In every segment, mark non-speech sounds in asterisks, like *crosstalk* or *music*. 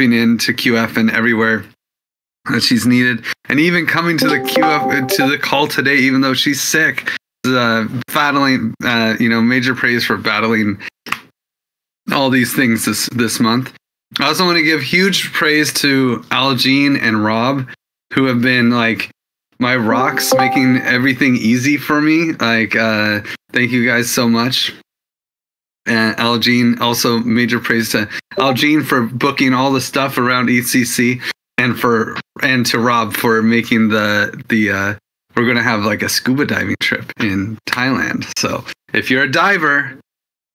into QF and everywhere that she's needed, and even coming to the QF to the call today, even though she's sick. Uh, battling, uh, you know, major praise for battling all these things this this month. I also want to give huge praise to Algene and Rob, who have been like my rocks, making everything easy for me. Like, uh, thank you guys so much. And Algene, also major praise to Algene for booking all the stuff around ECC, and for and to Rob for making the the. Uh, we're gonna have like a scuba diving trip in Thailand. So if you're a diver,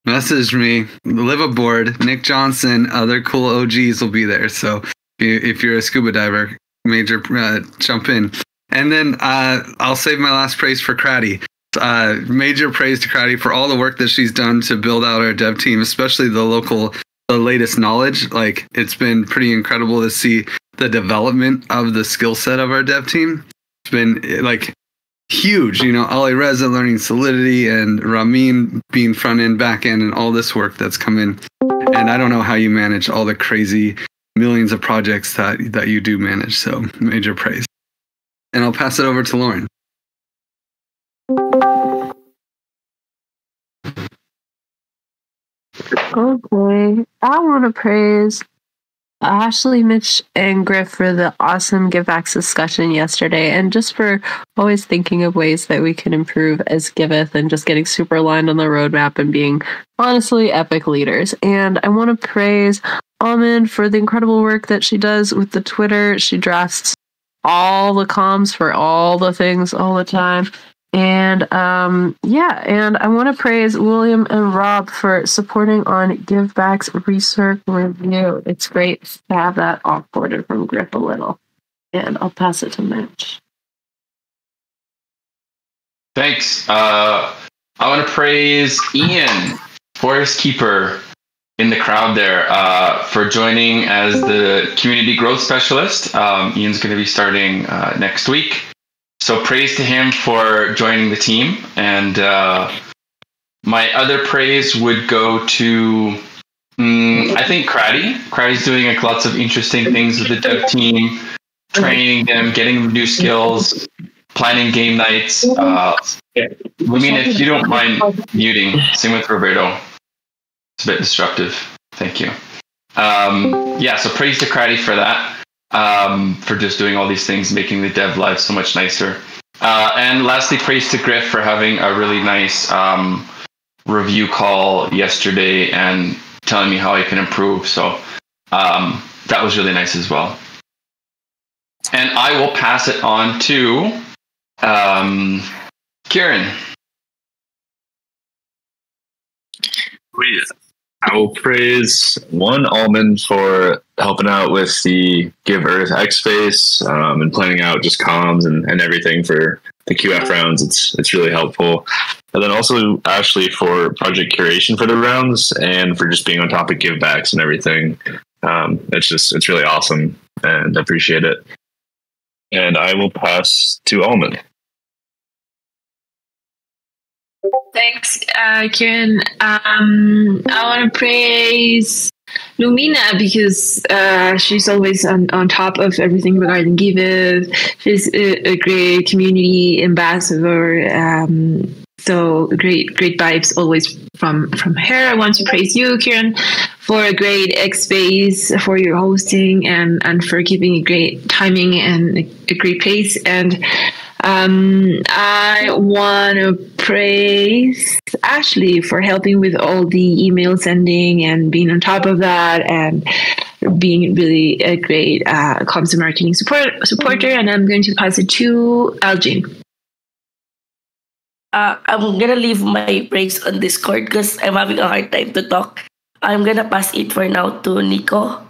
message me. Live aboard. Nick Johnson, other cool OGs will be there. So if you're a scuba diver, major uh, jump in. And then uh, I'll save my last praise for Craddy. Uh, major praise to Craddy for all the work that she's done to build out our dev team, especially the local, the latest knowledge. Like it's been pretty incredible to see the development of the skill set of our dev team. It's been like huge. You know, Ali Reza learning Solidity and Ramin being front end, back end, and all this work that's come in. And I don't know how you manage all the crazy millions of projects that that you do manage. So major praise. And I'll pass it over to Lauren. Oh, okay, I want to praise Ashley, Mitch, and Griff for the awesome give givebacks discussion yesterday, and just for always thinking of ways that we can improve as Giveth and just getting super aligned on the roadmap and being honestly epic leaders. And I want to praise Almond for the incredible work that she does with the Twitter. She drafts all the comms for all the things all the time. And um, yeah, and I want to praise William and Rob for supporting on Giveback's research review. It's great to have that offboarded from Griff a little. And I'll pass it to Mitch. Thanks. Uh, I want to praise Ian, Forest Keeper, in the crowd there uh, for joining as the community growth specialist. Um, Ian's going to be starting uh, next week. So praise to him for joining the team. And uh, my other praise would go to, um, I think, Craddy. Craddy's doing like, lots of interesting things with the dev team, training them, getting them new skills, planning game nights. Uh, I mean, if you don't mind muting, same with Roberto. It's a bit disruptive. Thank you. Um, yeah, so praise to Craddy for that, um, for just doing all these things, making the dev life so much nicer. Uh, and lastly, praise to Griff for having a really nice um, review call yesterday and telling me how I can improve. So um, that was really nice as well. And I will pass it on to um, Kieran. I will praise one almond for helping out with the Give Earth X Space um, and planning out just comms and, and everything for the QF rounds. It's it's really helpful. And then also Ashley for project curation for the rounds and for just being on top of give backs and everything. Um, it's just it's really awesome and I appreciate it. And I will pass to Almond. Thanks, uh, Kieran. Um, I want to praise Lumina because uh, she's always on, on top of everything regarding Give. She's a, a great community ambassador. Um, so great, great vibes always from from her. I want to praise you, Kieran, for a great X space, for your hosting, and and for keeping a great timing and a, a great pace. And um, I want to praise Ashley for helping with all the email sending and being on top of that and being really a great uh, comms and marketing support supporter. And I'm going to pass it to Algene. Uh, I'm gonna leave my breaks on Discord because I'm having a hard time to talk. I'm gonna pass it for now to Nico.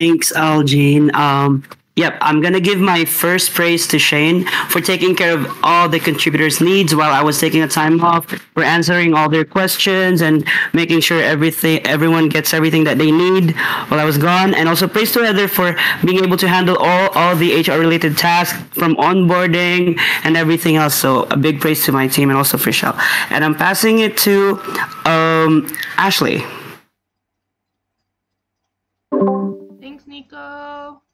Thanks, Algene. Um, Yep, I'm gonna give my first praise to Shane for taking care of all the contributors' needs while I was taking a time off, for answering all their questions and making sure everything everyone gets everything that they need while I was gone. And also praise to Heather for being able to handle all, all the HR related tasks from onboarding and everything else. So a big praise to my team and also for Shell. And I'm passing it to um, Ashley. Thanks, Nico.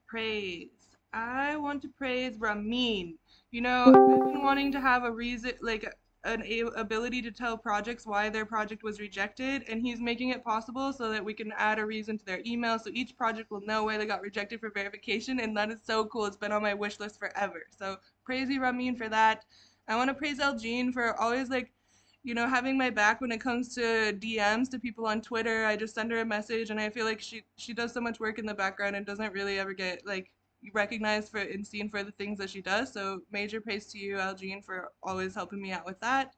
Praise. I want to praise Ramin. You know, mm. I've been wanting to have a reason, like an ability to tell projects why their project was rejected, and he's making it possible so that we can add a reason to their email, so each project will know why they got rejected for verification, and that is so cool. It's been on my wish list forever. So praise you, Ramin, for that. I want to praise Algene for always like you know, having my back when it comes to DMs to people on Twitter. I just send her a message, and I feel like she she does so much work in the background and doesn't really ever get like recognized for and seen for the things that she does. So major praise to you, Algene, for always helping me out with that.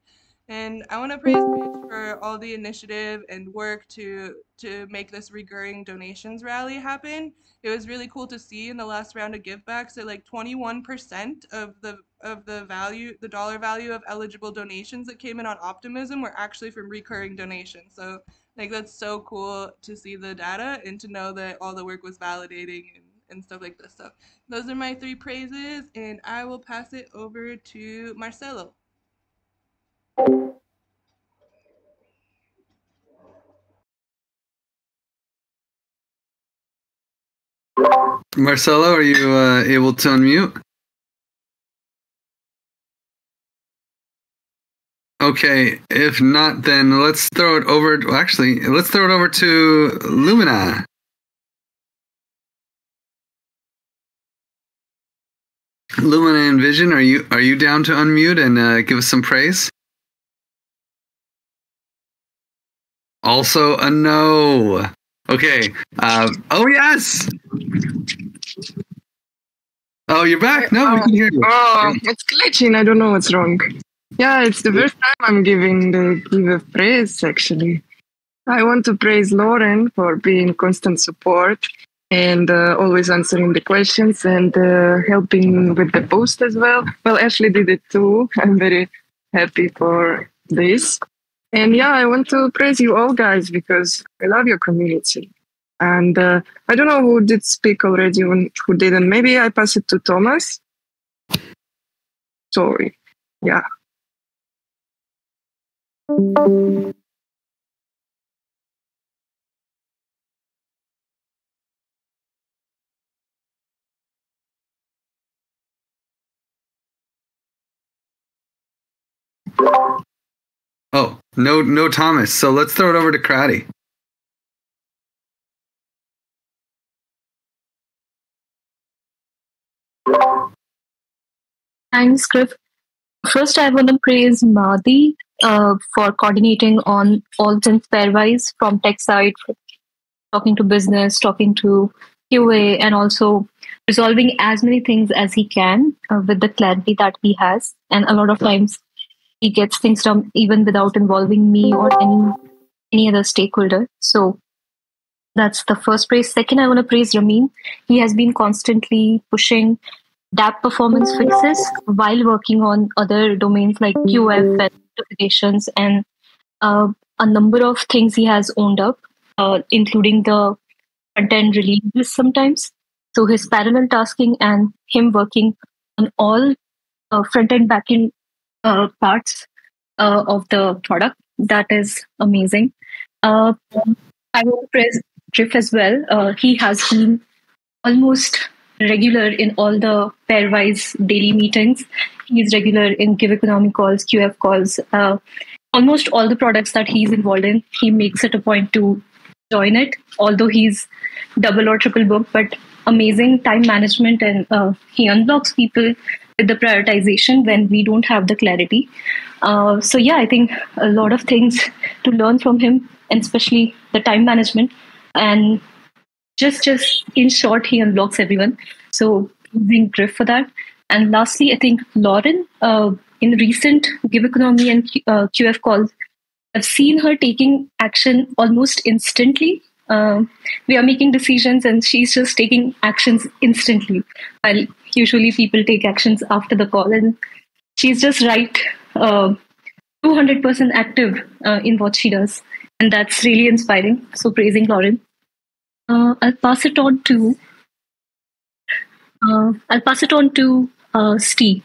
And I want to praise for all the initiative and work to to make this recurring donations rally happen. It was really cool to see in the last round of givebacks that like 21% of the of the value, the dollar value of eligible donations that came in on Optimism were actually from recurring donations. So like that's so cool to see the data and to know that all the work was validating and, and stuff like this. So those are my three praises, and I will pass it over to Marcelo. Marcelo, are you uh, able to unmute? Okay, if not, then let's throw it over. Well, actually, let's throw it over to Lumina. Lumina and Vision, are you are you down to unmute and uh, give us some praise? Also a no. Okay. Uh, oh yes. Oh, you're back. No, we can hear you. Oh, it's glitching. I don't know what's wrong. Yeah, it's the first time I'm giving the give a praise actually. I want to praise Lauren for being constant support and uh, always answering the questions and uh, helping with the post as well. Well, Ashley did it too. *laughs* I'm very happy for this. And yeah, I want to praise you all guys because I love your community. And uh, I don't know who did speak already and who didn't. Maybe I pass it to Thomas. Sorry. Yeah. No, no Thomas. So let's throw it over to Craddy. Thanks, Griff. First, I want to praise Madhi uh, for coordinating on all things pairwise from tech side, talking to business, talking to QA, and also resolving as many things as he can uh, with the clarity that he has. And a lot of times, he gets things done even without involving me or any any other stakeholder. So that's the first praise. Second, I want to praise Ramin. He has been constantly pushing DApp performance fixes while working on other domains like QF and notifications and uh, a number of things he has owned up, uh, including the front end releases sometimes. So his parallel tasking and him working on all uh, front end back end uh, parts uh, of the product. That is amazing. Uh, I will praise Griff as well. Uh, he has been almost regular in all the pairwise daily meetings. He's regular in give economy calls, QF calls. Uh, almost all the products that he's involved in, he makes it a point to join it, although he's double or triple booked, but amazing time management and uh, he unblocks people the prioritization when we don't have the clarity. Uh, so yeah, I think a lot of things to learn from him, and especially the time management and just just in short, he unblocks everyone. So using Griff for that. And lastly, I think Lauren uh, in recent Give Economy and uh, QF calls, I've seen her taking action almost instantly. Uh, we are making decisions and she's just taking actions instantly. While usually people take actions after the call, and she's just right, uh, 200% active uh, in what she does. And that's really inspiring. So praising Lauren. Uh, I'll pass it on to uh, I'll pass it on to uh, Steve.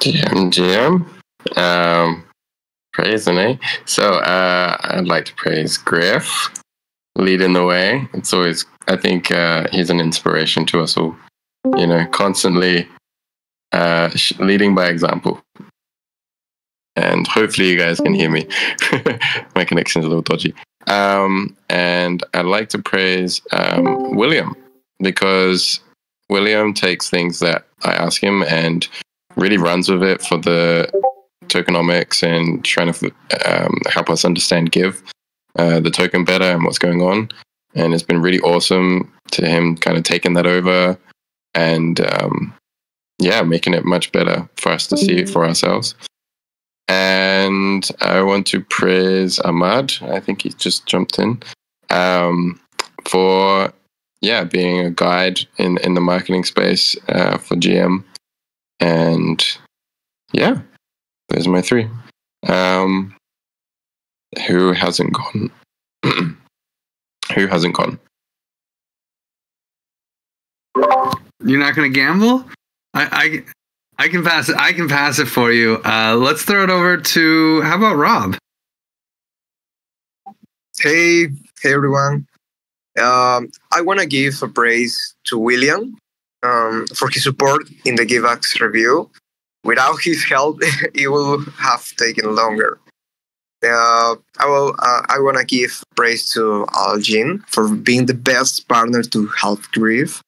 GM, GM. Um, praising, eh? So uh, I'd like to praise Griff, leading the way. It's always, I think uh, he's an inspiration to us all. You know, constantly uh, leading by example. And hopefully, you guys can hear me. *laughs* My connection's a little dodgy. Um, and I'd like to praise um, William because William takes things that I ask him and really runs with it for the tokenomics and trying to um, help us understand Give, uh, the token better and what's going on. And it's been really awesome to him kind of taking that over and um, yeah, making it much better for us to see it for ourselves. And I want to praise Ahmad. I think he just jumped in um, for yeah being a guide in in the marketing space uh, for GM. And yeah, those are my three. Um, who hasn't gone? *clears throat* who hasn't gone? You're not going to gamble? I, I I can pass it. I can pass it for you. Uh, let's throw it over to how about Rob? Hey, hey everyone. Um, I want to give a praise to William um, for his support in the givebacks review. Without his help, *laughs* it will have taken longer. Uh, I will. Uh, I want to give praise to Algene for being the best partner to help Griff.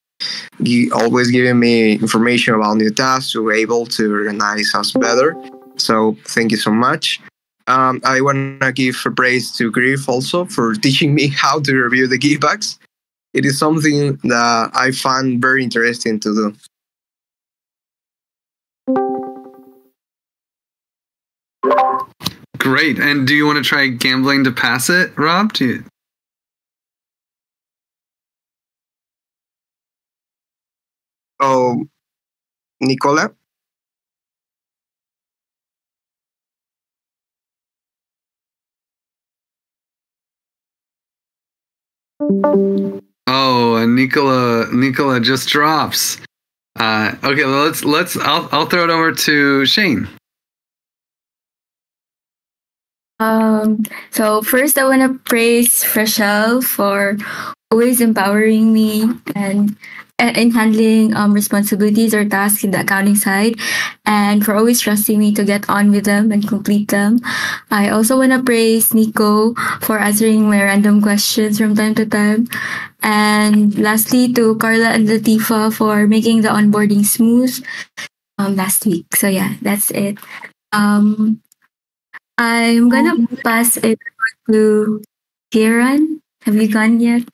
He always giving me information about new tasks to be able to organize us better. So thank you so much. Um, I want to give praise to Griff also for *laughs* teaching me how to review the givebacks. It is something that I find very interesting to do. Great. And do you want to try gambling to pass it, Rob? Do you... Oh, Nicola? Oh, and Nicola Nicola just drops. Uh, okay, well, let's let's. I'll I'll throw it over to Shane. Um, so first I want to praise Rochelle for always empowering me and in handling um, responsibilities or tasks in the accounting side and for always trusting me to get on with them and complete them. I also want to praise Nico for answering my random questions from time to time. And lastly, to Carla and Latifa for making the onboarding smooth um, last week. So yeah, that's it. Um, I'm gonna pass it to Kieran. Have you gone yet?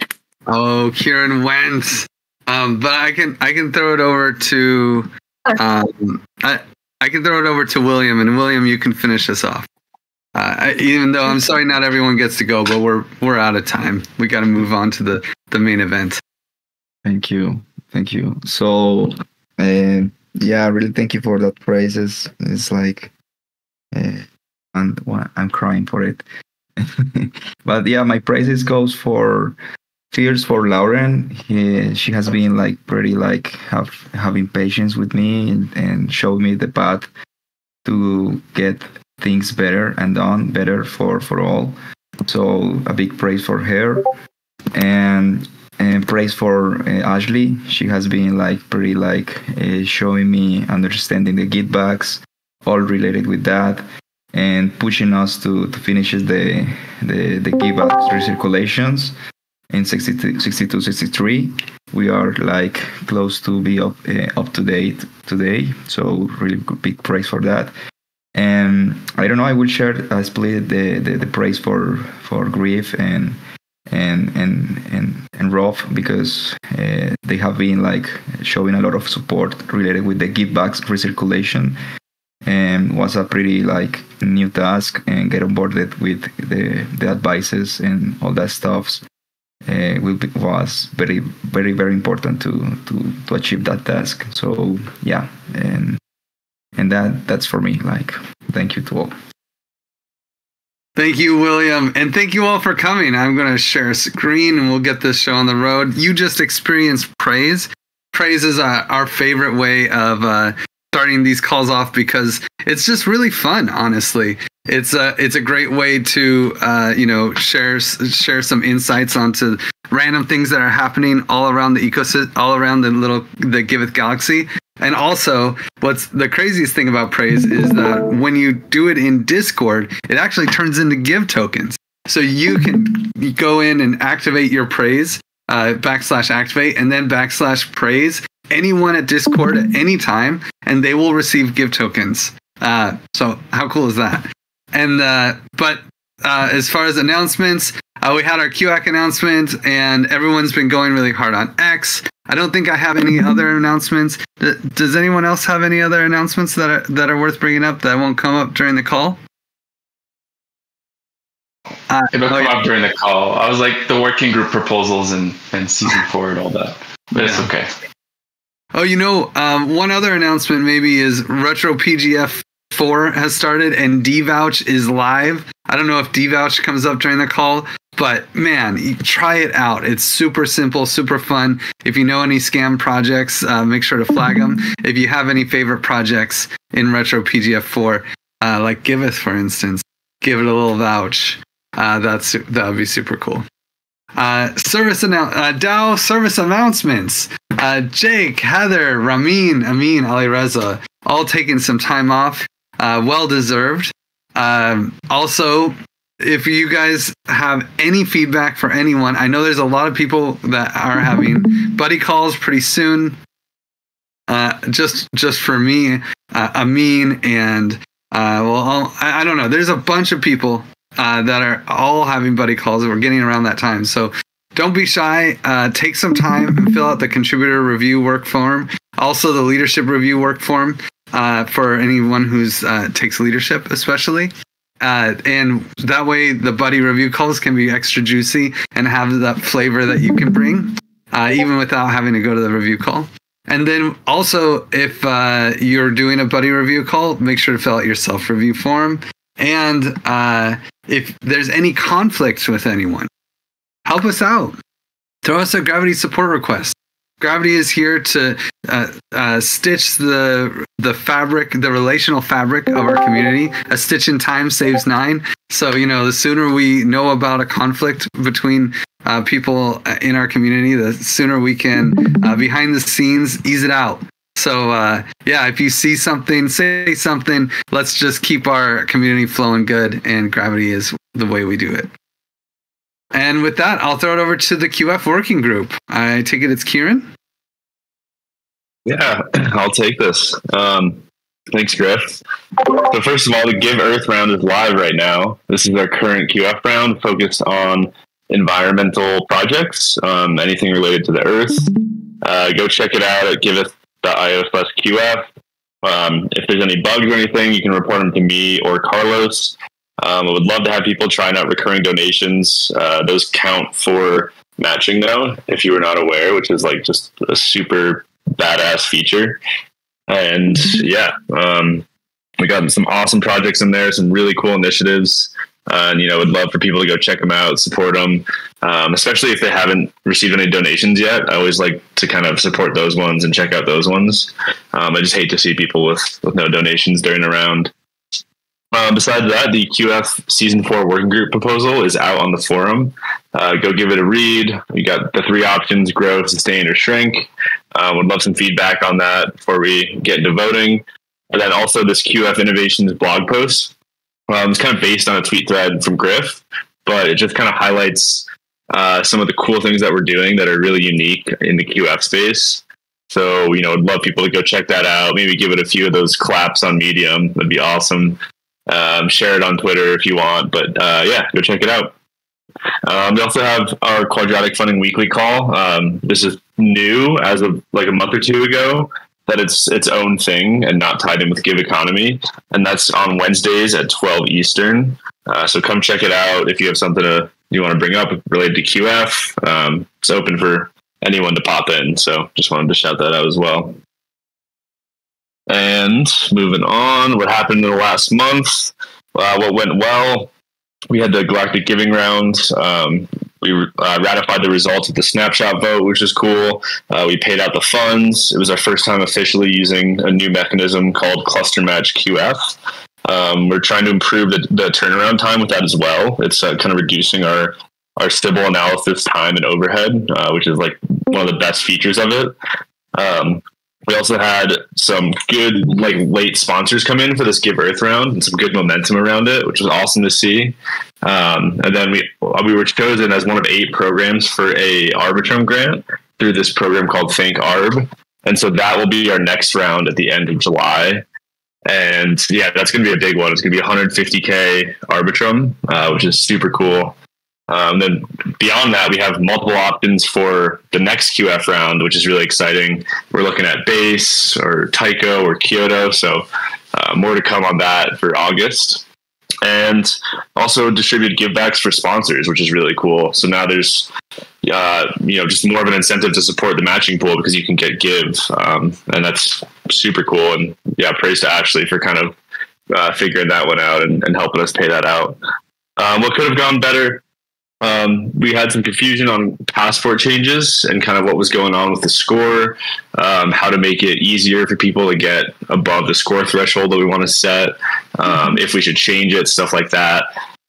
Oh, Kieran went. Um, but I can I can throw it over to um, I I can throw it over to William, and William, you can finish us off. Uh, I, even though I'm sorry, not everyone gets to go, but we're we're out of time. We got to move on to the the main event. Thank you, thank you. So, uh, yeah, really thank you for that praises. It's like, uh, and I'm crying for it. *laughs* but yeah, my praises goes for fears for Lauren. He, she has been like pretty like have having patience with me and, and showed me the path to get things better and done better for for all. So a big praise for her and and praise for uh, Ashley. She has been like pretty like uh, showing me understanding the givebacks, all related with that, and pushing us to to finish the the the givebacks recirculations. In 62, 62 63 we are like close to be up uh, up to date today. So really big praise for that. And i don't know i will share split the, the, the praise for for Griff and and and and and Rob because uh, they have been like showing a lot of support related with the givebacks recirculation and was a pretty like new task and get onboarded with the the advices and all that stuff uh, was very very very important to to to achieve that task so yeah and and that that's for me like thank you to all Thank you, William. And thank you all for coming. I'm going to share a screen and we'll get this show on the road. You just experienced praise. Praise is uh, our favorite way of uh, starting these calls off because it's just really fun. Honestly, it's a it's a great way to uh, you know share share some insights onto random things that are happening all around the ecosystem, all around the little the Giveth galaxy. And also, what's the craziest thing about praise is that when you do it in Discord, it actually turns into give tokens. So you can go in and activate your praise, uh, backslash activate, and then backslash praise anyone at Discord at any time, and they will receive give tokens. Uh, so how cool is that? And uh, but uh, as far as announcements, uh, we had our QAC announcement, and everyone's been going really hard on X. I don't think I have any other announcements. D- does anyone else have any other announcements that are that are worth bringing up that won't come up during the call? Uh, It'll come up during the call. I was like the working group proposals and and season four and all that, but it's okay. Oh, you know, um, one other announcement maybe is Retro PGF 4 has started and DeVouch is live. I don't know if DeVouch comes up during the call, but man, try it out. It's super simple, super fun. If you know any scam projects, uh, make sure to flag them. If you have any favorite projects in Retro PGF 4, uh, like Giveth, for instance, give it a little vouch. Uh, that's that would be super cool. Uh, service annou- uh, DAO service announcements. Uh, Jake, Heather, Ramin, Amin, Ali Reza, all taking some time off. Uh, well deserved. Um, also, if you guys have any feedback for anyone, I know there's a lot of people that are having *laughs* buddy calls pretty soon. Uh, just just for me, uh, Amin and uh, well, I, I don't know. There's a bunch of people uh, that are all having buddy calls we're getting around that time. So don't be shy. Uh, take some time and fill out the contributor review work form. Also, the leadership review work form uh, for anyone who's uh, takes leadership, especially. Uh, and that way, the buddy review calls can be extra juicy and have that flavor that you can bring, even without having to go to the review call. And then also, if uh, you're doing a buddy review call, make sure to fill out your self review form. And uh, if there's any conflicts with anyone, help us out. Throw us a gravity support request. Gravity is here to uh, uh, stitch the the fabric, the relational fabric of our community. A stitch in time saves nine. So you know, the sooner we know about a conflict between uh, people in our community, the sooner we can uh, behind the scenes ease it out. So uh, yeah, if you see something, say something. Let's just keep our community flowing good, and gravity is the way we do it. And with that, I'll throw it over to the QF working group. I take it it's Kieran. Yeah, *clears throat* I'll take this. Um, thanks, Griff. So first of all, the Give Earth round is live right now. This is our current QF round focused on environmental projects, um, anything related to the Earth. Uh, go check it out at giveth.io slash QF. Um, if there's any bugs or anything, you can report them to me or Carlos. Um, I would love to have people trying out recurring donations. Uh, those count for matching, though, if you were not aware, which is like just a super badass feature. And yeah, um, we got some awesome projects in there, some really cool initiatives. Uh, and you know, would love for people to go check them out, support them, um, especially if they haven't received any donations yet. I always like to kind of support those ones and check out those ones. Um, I just hate to see people with with no donations during a round. Um, besides that, the QF season four working group proposal is out on the forum. Uh, go give it a read. We got the three options: grow, sustain, or shrink. Uh, would love some feedback on that before we get into voting. And then also this QF Innovations blog post. It's kind of based on a tweet thread from Griff, but it just kind of highlights uh, some of the cool things that we're doing that are really unique in the QF space. So, you know, I'd love people to go check that out. Maybe give it a few of those claps on Medium. That'd be awesome. Um, share it on Twitter if you want. But uh, yeah, go check it out. Um, we also have our quadratic funding weekly call. Um, this is new as of like a month or two ago that it's its own thing and not tied in with Give Economy, and that's on Wednesdays at 12 Eastern. Uh, so come check it out if you have something to, you want to bring up related to QF. Um, it's open for anyone to pop in. So just wanted to shout that out as well. And moving on, what happened in the last month? Uh, what went well? We had the Galactic Giving Round. Um, we uh, ratified the results of the snapshot vote, which is cool. Uh, we paid out the funds. It was our first time officially using a new mechanism called Cluster Match QF. Um, we're trying to improve the, the, turnaround time with that as well. It's uh, kind of reducing our our Sybil analysis time and overhead, uh, which is like one of the best features of it. Um, we also had some good like late sponsors come in for this Give Earth round and some good momentum around it, which was awesome to see. Um, and then we we were chosen as one of eight programs for a Arbitrum grant through this program called Thank Arb, and so that will be our next round at the end of July. And yeah, that's going to be a big one. It's going to be 150k Arbitrum, uh, which is super cool. Um, then beyond that, we have multiple options for the next QF round, which is really exciting. We're looking at base or Taiko or Kyoto, so uh, more to come on that for August. And also distribute givebacks for sponsors, which is really cool. So now there's, uh, you know, just more of an incentive to support the matching pool because you can get give, um, and that's super cool. And yeah, praise to Ashley for kind of uh, figuring that one out and, and helping us pay that out. Um, what could have gone better? Um, we had some confusion on passport changes and kind of what was going on with the score, um, how to make it easier for people to get above the score threshold that we want to set, um, if we should change it, stuff like that.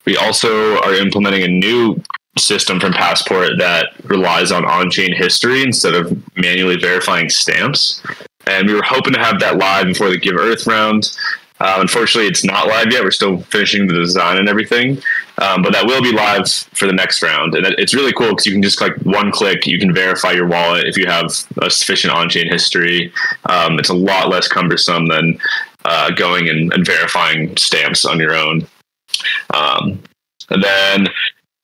We also are implementing a new system from Passport that relies on on chain history instead of manually verifying stamps. And we were hoping to have that live before the Give Earth round. Uh, unfortunately, it's not live yet. We're still finishing the design and everything, um, but that will be live for the next round. And it's really cool because you can just like one click, you can verify your wallet if you have a sufficient on-chain history. Um, it's a lot less cumbersome than uh, going and, and, verifying stamps on your own. Um, and then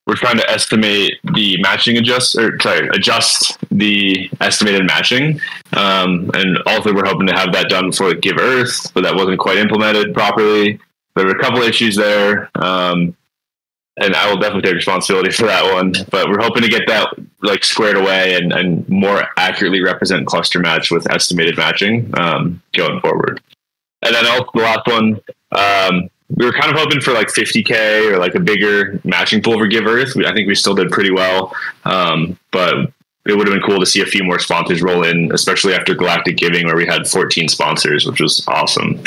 we're trying to estimate the matching adjust or sorry adjust the estimated matching um, and also we're hoping to have that done for give earth but that wasn't quite implemented properly. There were a couple issues there um, and i will definitely take responsibility for that one but we're hoping to get that like squared away and, and more accurately represent cluster match with estimated matching um, going forward. And then also the last one um, we were kind of hoping for like 50k or like a bigger matching pool for Give Earth. I think we still did pretty well, um, but it would have been cool to see a few more sponsors roll in, especially after Galactic Giving, where we had 14 sponsors, which was awesome.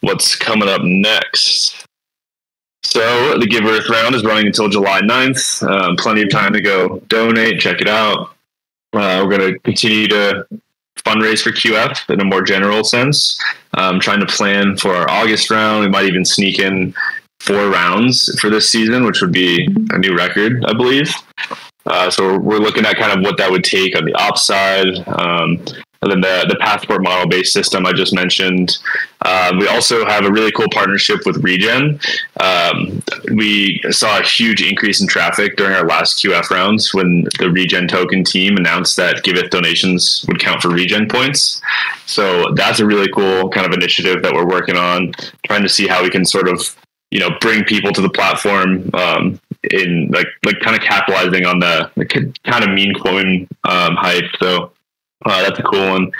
What's coming up next? So the Give Earth round is running until July 9th. Um, plenty of time to go donate, check it out. Uh, we're going to continue to fundraise for QF in a more general sense. Um, trying to plan for our August round. We might even sneak in four rounds for this season, which would be a new record, I believe. Uh, so we're looking at kind of what that would take on the ops side. Um, and then the, the passport model based system I just mentioned. Um, we also have a really cool partnership with Regen. Um, we saw a huge increase in traffic during our last QF rounds when the Regen token team announced that Giveth donations would count for Regen points. So that's a really cool kind of initiative that we're working on, trying to see how we can sort of you know bring people to the platform um, in like like kind of capitalizing on the, the kind of mean coin um, hype. So uh, that's a cool one.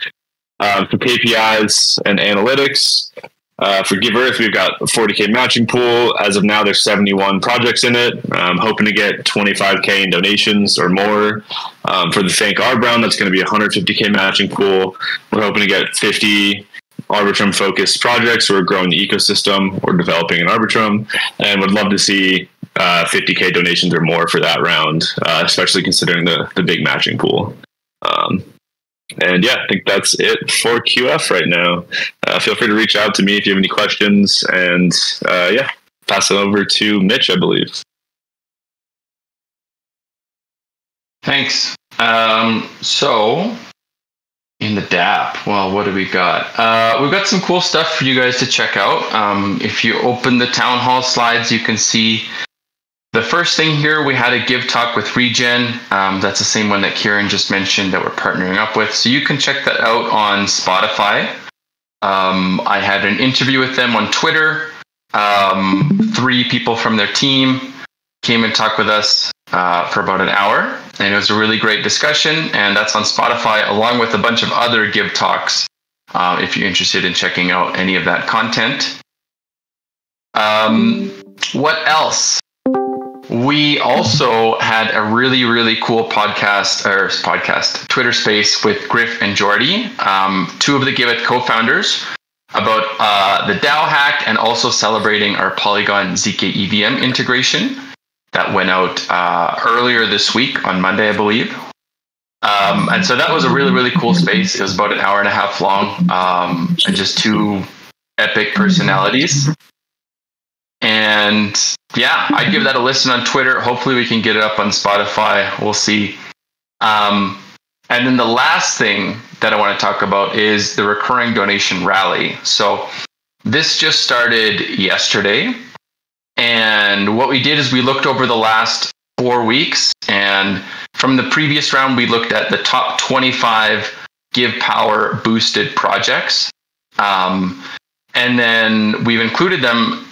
Um, for KPIs and analytics, uh, for Give Earth, we've got a 40k matching pool. As of now, there's 71 projects in it. I'm hoping to get 25k in donations or more. Um, for the Thank Arb Brown, that's going to be 150k matching pool. We're hoping to get 50 Arbitrum focused projects who are growing the ecosystem or developing an Arbitrum, and would love to see uh, 50k donations or more for that round, uh, especially considering the the big matching pool. Um, and yeah, I think that's it for QF right now. Uh, feel free to reach out to me if you have any questions. And uh, yeah, pass it over to Mitch, I believe. Thanks. Um, so, in the DApp, well, what do we got? Uh, we've got some cool stuff for you guys to check out. Um, if you open the town hall slides, you can see the first thing here, we had a give talk with Regen. Um, that's the same one that Kieran just mentioned that we're partnering up with. So you can check that out on Spotify. Um, I had an interview with them on Twitter. Um, three people from their team came and talked with us uh, for about an hour, and it was a really great discussion. And that's on Spotify, along with a bunch of other give talks. Uh, if you're interested in checking out any of that content. Um, what else? We also had a really, really cool podcast or podcast Twitter space with Griff and Jordy, um, two of the Giveth co-founders, about uh, the DAO hack and also celebrating our Polygon ZK EVM integration that went out uh, earlier this week on Monday, I believe. Um, and so that was a really, really cool space. It was about an hour and a half long, um, and just two epic personalities. And yeah, I'd give that a listen on Twitter. Hopefully, we can get it up on Spotify. We'll see. Um, and then the last thing that I want to talk about is the recurring donation rally. So this just started yesterday. And what we did is we looked over the last four weeks. And from the previous round, we looked at the top 25 Give Power boosted projects. Um, and then we've included them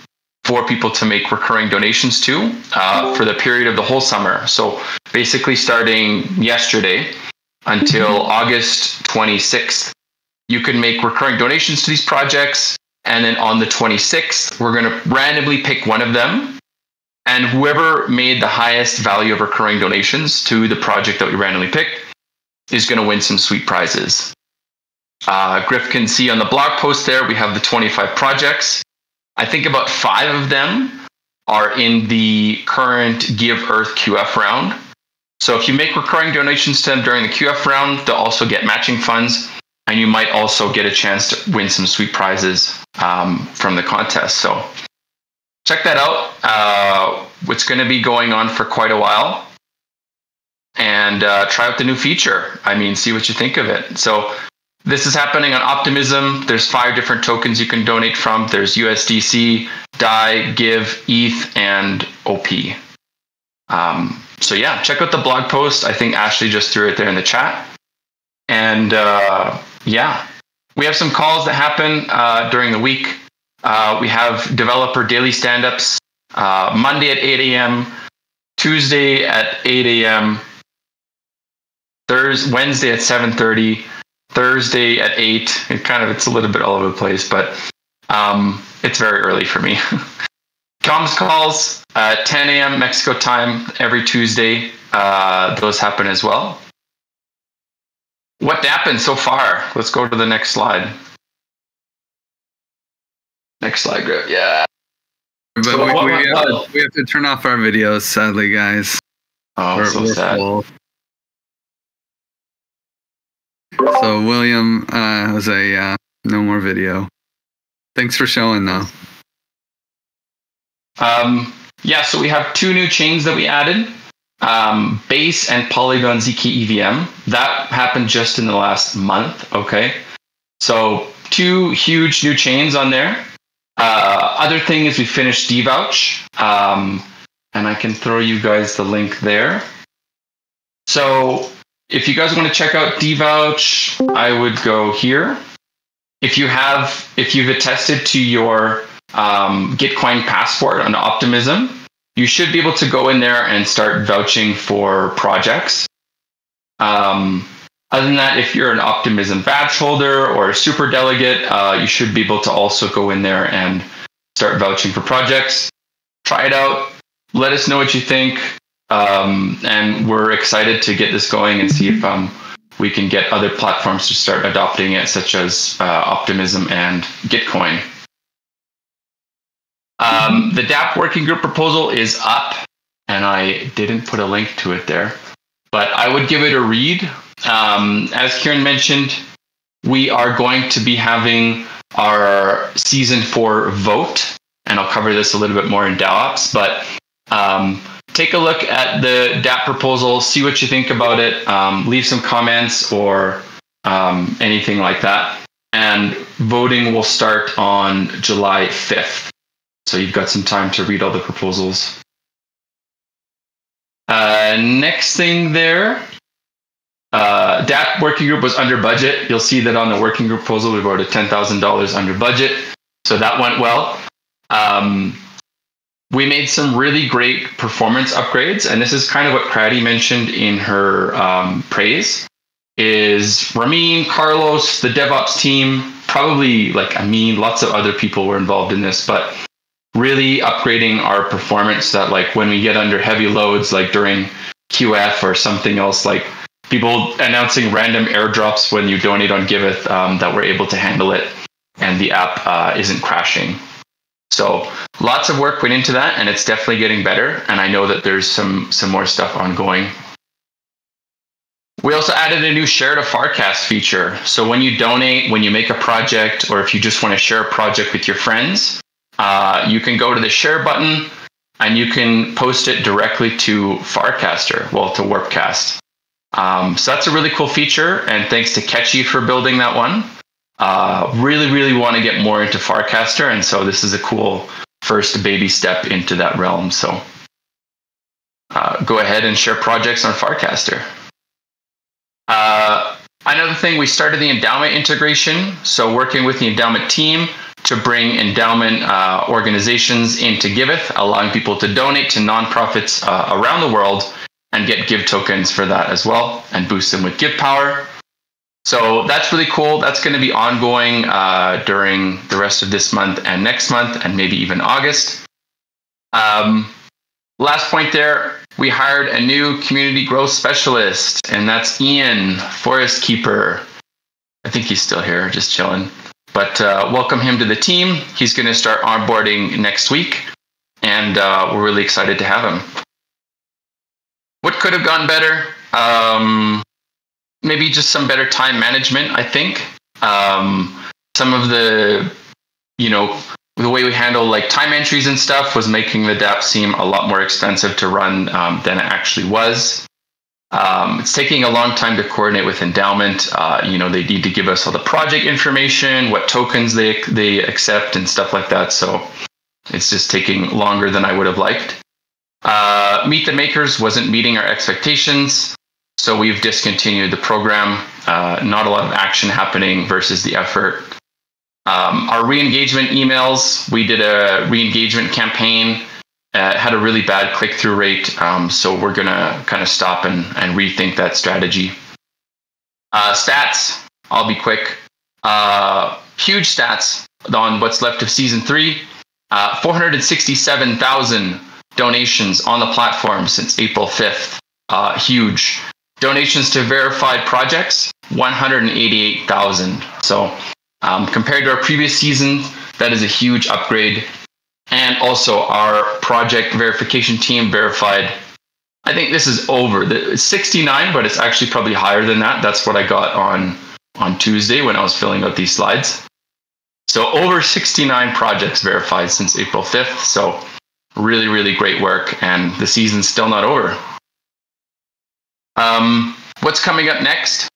for people to make recurring donations to uh, for the period of the whole summer. So basically, starting yesterday until August 26th, you can make recurring donations to these projects. And then on the 26th, we're going to randomly pick one of them. And whoever made the highest value of recurring donations to the project that we randomly picked is going to win some sweet prizes. Uh, Griff can see on the blog post there, we have the 25 projects. I think about five of them are in the current Give Earth QF round. So if you make recurring donations to them during the QF round, they'll also get matching funds, and you might also get a chance to win some sweet prizes um, from the contest. So check that out. Uh, it's going to be going on for quite a while. And uh, try out the new feature. I mean, see what you think of it. So this is happening on Optimism. There's five different tokens you can donate from. There's USDC, DAI, Give, ETH, and OP. Um, so yeah, check out the blog post. I think Ashley just threw it there in the chat. And uh, yeah, we have some calls that happen uh, during the week. Uh, we have developer daily stand-ups uh, Monday at 8 a.m., Tuesday at 8 a.m., Thursday, Wednesday at 7:30. Thursday at eight. It kind of it's a little bit all over the place, but um, it's very early for me. *laughs* Comms calls at 10 a.m. Mexico time every Tuesday. Uh, those happen as well. What happened so far? Let's go to the next slide. Next slide, Griff. Yeah. But So we, what- we, what- have, we have to turn off our videos, sadly, guys. Oh, We're- so we're sad. full. So William uh, was a uh, no more video. Thanks for showing though. Um, yeah, so we have two new chains that we added um, Base and Polygon ZK EVM. That happened just in the last month. Okay. So two huge new chains on there. Uh, other thing is we finished DeVouch. Um, and I can throw you guys the link there. So if you guys want to check out DeVouch, I would go here. If you have, if you've attested to your um, Gitcoin passport on Optimism, you should be able to go in there and start vouching for projects. Um, other than that, if you're an Optimism badge holder or a super delegate, uh, you should be able to also go in there and start vouching for projects. Try it out. Let us know what you think. Um, and we're excited to get this going and see if um, we can get other platforms to start adopting it, such as uh, Optimism and Gitcoin. Um, the DApp working group proposal is up, and I didn't put a link to it there, but I would give it a read. Um, as Kieran mentioned, we are going to be having our season four vote, and I'll cover this a little bit more in DAOps, but um, take a look at the DApp proposal, see what you think about it, um, leave some comments or um, anything like that. And voting will start on July 5th. So you've got some time to read all the proposals. Uh, next thing there, uh, DApp working group was under budget. You'll see that on the working group proposal, we voted $10,000 under budget. So that went well. Um, we made some really great performance upgrades, and this is kind of what Craddy mentioned in her um, praise. Is Ramin, Carlos, the DevOps team, probably like Amin, lots of other people were involved in this, but really upgrading our performance that like when we get under heavy loads, like during QF or something else, like people announcing random airdrops when you donate on Giveth, um, that we're able to handle it and the app uh, isn't crashing. So lots of work went into that, and it's definitely getting better. And I know that there's some some more stuff ongoing. We also added a new share to Farcast feature. So when you donate, when you make a project, or if you just want to share a project with your friends, uh, you can go to the share button and you can post it directly to Farcaster, well, to Warpcast. Um, so that's a really cool feature, and thanks to Catchy for building that one. Uh, really, really want to get more into Farcaster, and so this is a cool first baby step into that realm. So uh, go ahead and share projects on Farcaster. Uh, another thing, we started the Endaoment integration. So working with the Endaoment team to bring Endaoment uh, organizations into Giveth, allowing people to donate to nonprofits uh, around the world and get give tokens for that as well and boost them with give power. So that's really cool. That's going to be ongoing uh, during the rest of this month and next month, and maybe even August. Um, last point there we hired a new community growth specialist, and that's Ian, Forest Keeper. I think he's still here, just chilling. But uh, welcome him to the team. He's going to start onboarding next week, and uh, we're really excited to have him. What could have gone better? Um, maybe just some better time management, I think. Um, some of the, you know, the way we handle like time entries and stuff was making the DApp seem a lot more expensive to run um, than it actually was. Um, it's taking a long time to coordinate with Endaoment. Uh, you know, they need to give us all the project information, what tokens they they accept, and stuff like that. So it's just taking longer than I would have liked. Uh, Meet the Makers wasn't meeting our expectations. So we've discontinued the program. Uh, not a lot of action happening versus the effort. Um, our re-engagement emails, we did a re-engagement campaign. Uh, had a really bad click-through rate, um, so we're gonna kind of stop and, and rethink that strategy. Uh, stats, I'll be quick. Uh, huge stats on what's left of season three. Uh, 467,000 donations on the platform since April 5th. Uh, huge donations to verified projects 188,000. So um, compared to our previous season, that is a huge upgrade. And also our project verification team verified. I think this is over. It's 69, but it's actually probably higher than that. That's what I got on on Tuesday when I was filling out these slides. So over 69 projects verified since April 5th. So really, really great work, and the season's still not over. Um, what's coming up next?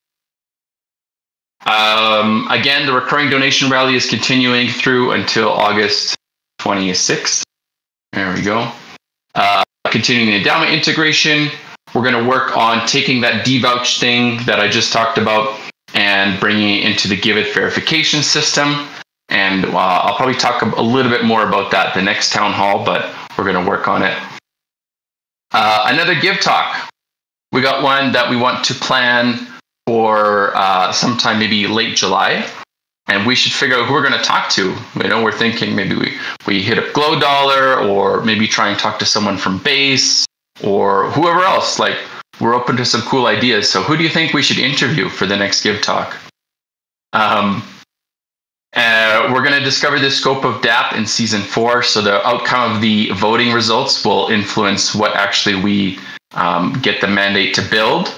Um, again, the recurring donation rally is continuing through until August 26th. There we go. Uh, continuing the Endaoment integration. We're going to work on taking that DeVouch thing that I just talked about and bringing it into the Giveth verification system. And uh, I'll probably talk a little bit more about that the next town hall, but we're going to work on it. Uh, another give talk. We got one that we want to plan for uh, sometime maybe late July. And we should figure out who we're going to talk to. You know, we're thinking maybe we, we hit up Glow Dollar or maybe try and talk to someone from Base or whoever else. Like, we're open to some cool ideas. So, who do you think we should interview for the next Give Talk? Um, uh, we're going to discover the scope of DApp in season four. So, the outcome of the voting results will influence what actually we um, get the mandate to build.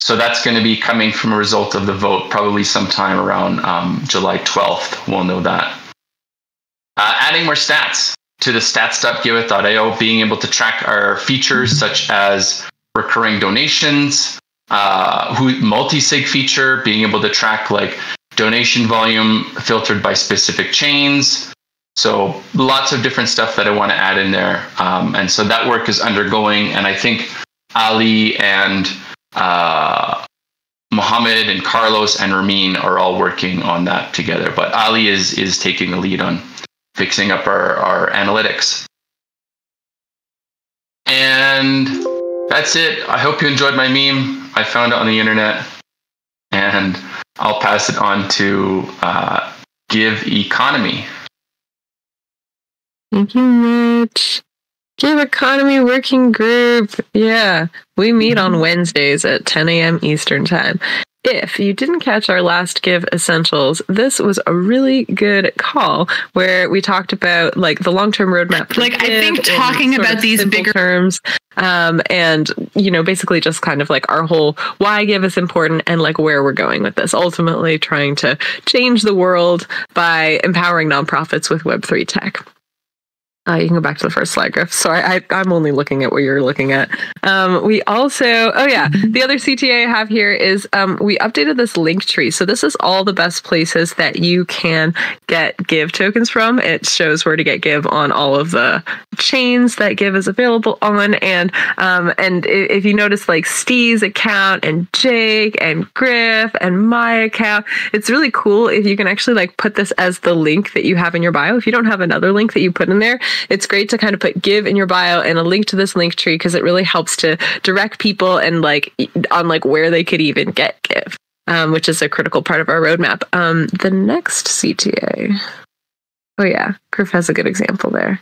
So that's going to be coming from a result of the vote, probably sometime around um, July 12th. We'll know that. Uh, adding more stats to the stats.giveth.io, being able to track our features such as recurring donations, uh, who multi-sig feature, being able to track like donation volume filtered by specific chains. So lots of different stuff that I want to add in there. Um, and so that work is undergoing. And I think Ali and uh, Mohammed and Carlos and Ramin are all working on that together. But Ali is is taking the lead on fixing up our, our analytics. And that's it. I hope you enjoyed my meme. I found it on the internet. And I'll pass it on to uh, Give Economy. Thank you, Mitch. Give Economy Working Group. Yeah, we meet on *laughs* Wednesdays at 10 a.m. Eastern Time. If you didn't catch our last Give Essentials, this was a really good call where we talked about like the long-term roadmap. for Like, I think talking about these bigger- terms, um, and you know, basically just kind of like our whole why Give is important and like where we're going with this. Ultimately, trying to change the world by empowering nonprofits with Web3 tech. Uh, you can go back to the first slide, Griff. Sorry, I, I'm only looking at what you're looking at. Um, we also, oh yeah, the other CTA I have here is um, we updated this link tree. So this is all the best places that you can get Give tokens from. It shows where to get Give on all of the chains that Give is available on, and um, and if you notice, like Steve's account and Jake and Griff and my account, it's really cool if you can actually like put this as the link that you have in your bio. If you don't have another link that you put in there, it's great to kind of put give in your bio and a link to this link tree because it really helps to direct people and like on like where they could even get give, um, which is a critical part of our roadmap. Um, the next CTA. Oh yeah, Griff has a good example there.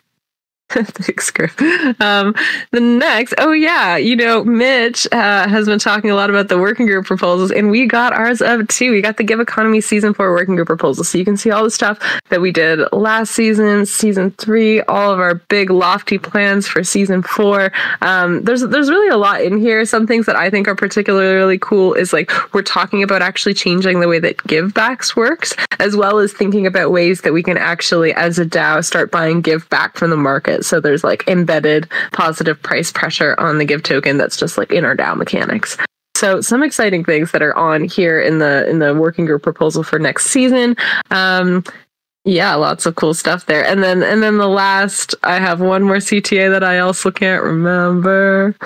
*laughs* Thanks, Griff. Um, the next, oh yeah, you know, Mitch uh, has been talking a lot about the working group proposals, and we got ours up too. We got the Give Economy season four working group proposals, so you can see all the stuff that we did last season, season three, all of our big lofty plans for season four. Um, there's there's really a lot in here. Some things that I think are particularly cool is like we're talking about actually changing the way that givebacks works, as well as thinking about ways that we can actually, as a DAO, start buying give back from the market. So there's like embedded positive price pressure on the give token that's just like in our DAO mechanics. So some exciting things that are on here in the in the working group proposal for next season. Um, yeah, lots of cool stuff there. And then and then the last, I have one more CTA that I also can't remember.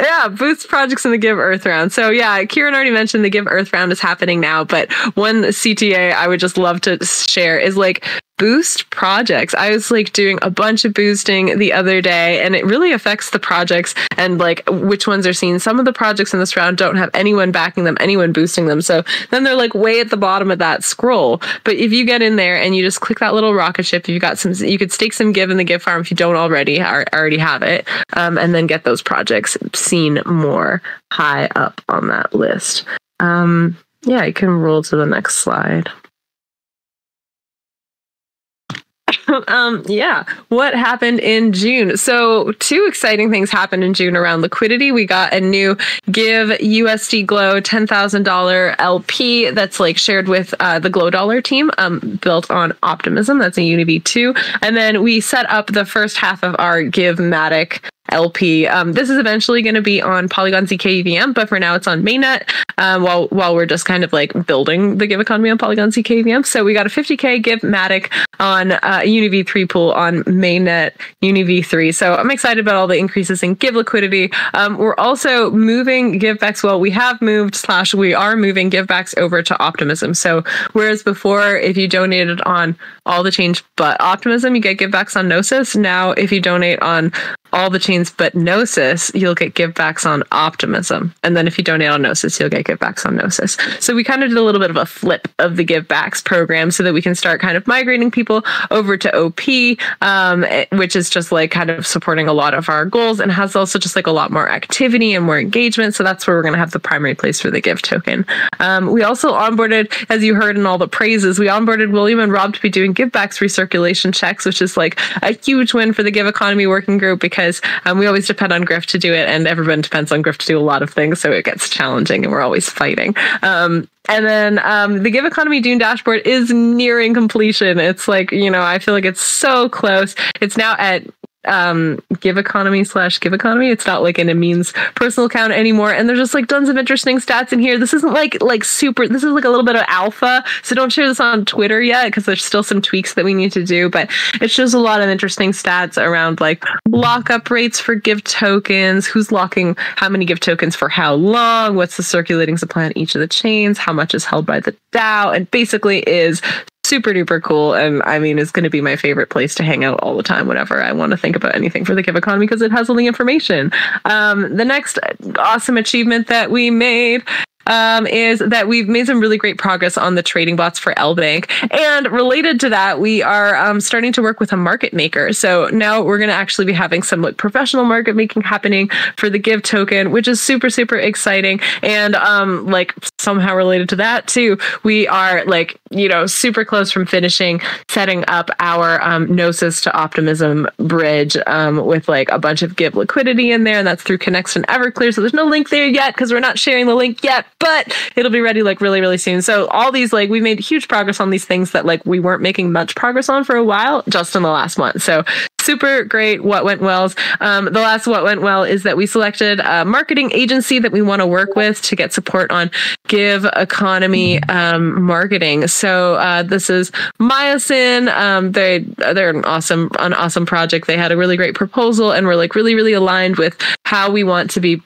Yeah, boost projects in the Give Earth round. So yeah, Kieran already mentioned the Give Earth round is happening now, but one CTA I would just love to share is like boost projects. I was like doing a bunch of boosting the other day and it really affects the projects and like which ones are seen. Some of the projects in this round don't have anyone backing them, anyone boosting them. So then they're like way at the bottom of that scroll. But if you get in there and you just click that little rocket ship, you've got some, you could stake some give in the give farm if you don't already already have it, um, and then get those projects seen more high up on that list. Um, yeah, you can roll to the next slide. *laughs* um, yeah, what happened in June? So, two exciting things happened in June around liquidity. We got a new Give USD Glow $10,000 LP that's like shared with uh, the Glow Dollar team, um, built on Optimism. That's a Unity 2. And then we set up the first half of our Give Matic LP. Um, this is eventually going to be on Polygon ZK EVM, but for now it's on mainnet. Um, while while we're just kind of like building the Give economy on Polygon ZK EVM. So we got a 50k Give Matic on uh, UniV3 pool on mainnet UniV3. So I'm excited about all the increases in Give liquidity. Um, we're also moving givebacks. Well, we have moved slash we are moving givebacks over to Optimism. So whereas before, if you donated on all the change but Optimism, you get givebacks on Gnosis. Now, if you donate on all the chains but Gnosis, you'll get givebacks on Optimism. And then if you donate on Gnosis, you'll get givebacks on Gnosis. So we kind of did a little bit of a flip of the givebacks program so that we can start kind of migrating people over to OP, um, eh, which is just like kind of supporting a lot of our goals and has also just like a lot more activity and more engagement. So that's where we're going to have the primary place for the give token. Um, we also onboarded, as you heard in all the praises, we onboarded William and Rob to be doing givebacks recirculation checks, which is like a huge win for the Give Economy Working Group because um, we always depend on Griff to do it, and everyone depends on Griff to do a lot of things, so it gets challenging, and we're always fighting. Um, and then um, the Give Economy Dune dashboard is nearing completion. It's like you know, I feel like it's so close. It's now at um give economy slash give economy. It's not like in a means personal account anymore. And there's just like tons of interesting stats in here. This isn't like like super this is like a little bit of alpha. So don't share this on twitter yet because there's still some tweaks that we need to do. But it shows a lot of interesting stats around like lockup rates for give tokens who's locking how many give tokens for how long what's the circulating supply on each of the chains how much is held by the dao and basically is super duper cool. And i mean it's going to be my favorite place to hang out all the time whenever i want to think about anything for the give economy because it has all the information. Um, the next awesome achievement that we made um, is that we've made some really great progress on the trading bots for L Bank. And related to that, we are um, starting to work with a market maker. So now we're going to actually be having some like professional market making happening for the Give token, which is super, super exciting. And um, like somehow related to that too, we are like, you know, super close from finishing setting up our um, Gnosis to Optimism bridge um, with like a bunch of Give liquidity in there. And that's through Connext and Everclear. So there's no link there yet because we're not sharing the link yet, but it'll be ready like really, really soon. So all these, like, we made huge progress on these things that like we weren't making much progress on for a while just in the last month. So super great what went wells. Um, the last what went well is that we selected a marketing agency that we want to work with to get support on give economy um, marketing. So uh, this is Myosin. Um, they they're an awesome an awesome project. They had a really great proposal and we're like really really aligned with how we want to be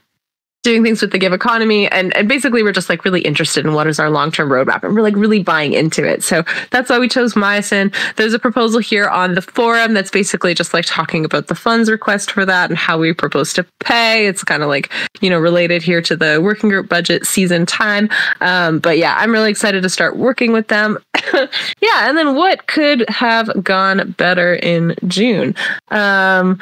doing things with the give economy and, and basically we're just like really interested in what is our long-term roadmap and we're like really buying into it. So that's why we chose myosin. There's a proposal here on the forum that's basically just like talking about the funds request for that and how we propose to pay. It's kind of like you know related here to the working group budget season time. Um, but yeah i'm really excited to start working with them. *laughs* Yeah and then what could have gone better in june? Um,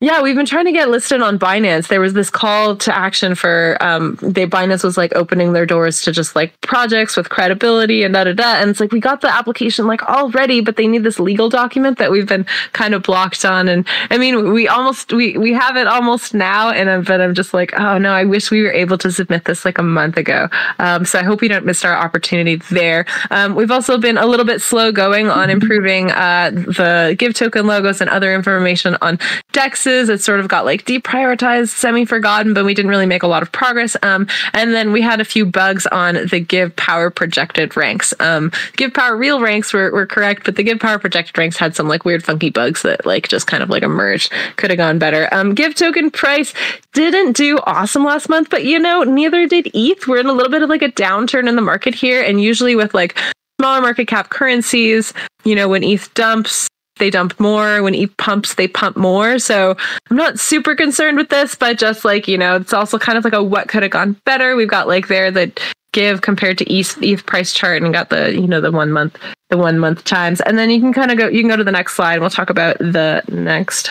yeah, we've been trying to get listed on Binance. There was this call to action for um they Binance was like opening their doors to just like projects with credibility and da da da. And it's like we got the application like already, but they need this legal document that we've been kind of blocked on. And I mean, we almost we we have it almost now, and I'm, but I'm just like, oh no, I wish we were able to submit this like a month ago. Um, so I hope we don't miss our opportunity there. Um, we've also been a little bit slow going on *laughs* improving uh, the Give token logos and other information on Dex it sort of got like deprioritized, semi forgotten, but we didn't really make a lot of progress. Um, and then we had a few bugs on the Give Power projected ranks. Um, Give Power real ranks were, were correct, but the Give Power projected ranks had some like weird, funky bugs that like just kind of like emerged. Could have gone better. Um, Give token price didn't do awesome last month, but you know, neither did ETH. We're in a little bit of like a downturn in the market here, and usually with like smaller market cap currencies, you know, when ETH dumps, they dump more. When ETH pumps, they pump more. So I'm not super concerned with this, but just like, you know, it's also kind of like a what could have gone better. We've got like there the give compared to ETH price chart and got the, you know, the one month, the one month times. And then you can kind of go, you can go to the next slide. We'll talk about the next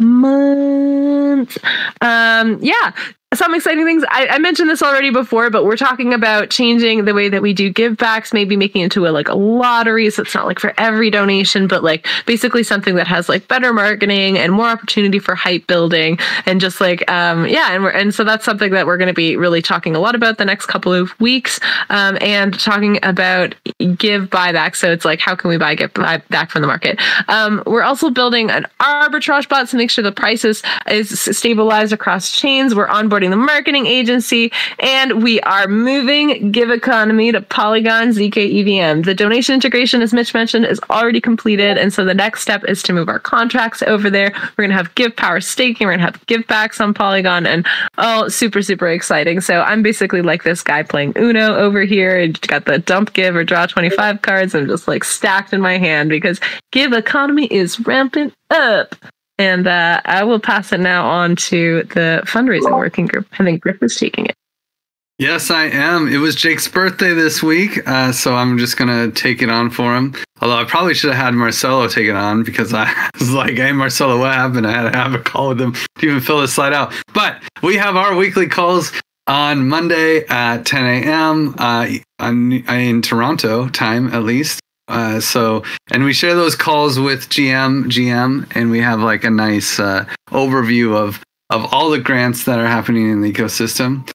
month. Um, yeah, some exciting things. I, I, mentioned this already before, but we're talking about changing the way that we do give backs, maybe making it into a like a lottery. So it's not like for every donation, but like basically something that has like better marketing and more opportunity for hype building and just like um yeah, and we're and so that's something that we're going to be really talking a lot about the next couple of weeks. Um and talking about give buyback. So it's like how can we buy get buy back from the market? Um we're also building an arbitrage bot to make sure the prices is stabilized across chains. We're onboarding the marketing agency, and we are moving Give Economy to Polygon ZK EVM. The donation integration, as Mitch mentioned, is already completed, and so the next step is to move our contracts over there. We're gonna have Give Power staking, we're gonna have Give Backs on Polygon, and oh, super super exciting. So I'm basically like this guy playing Uno over here, and got the dump give or draw 25 cards. I'm just like stacked in my hand because Give Economy is ramping up. And uh, I will pass it now on to the fundraising working group. I think Griff is taking it. Yes, I am. It was Jake's birthday this week, uh, so I'm just gonna take it on for him. Although I probably should have had Marcelo take it on because I *laughs* was like, "Hey, Marcelo, what happened?" I had to have a call with him to even fill this slide out. But we have our weekly calls on Monday at 10 a.m. Uh, in Toronto time, at least. Uh, so, and we share those calls with GM, GM, and we have like a nice uh, overview of of all the grants that are happening in the ecosystem.